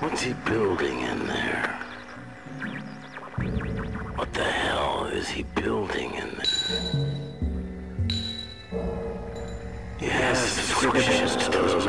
What's he building in there? What the hell is he building in there? He has subscriptions to those.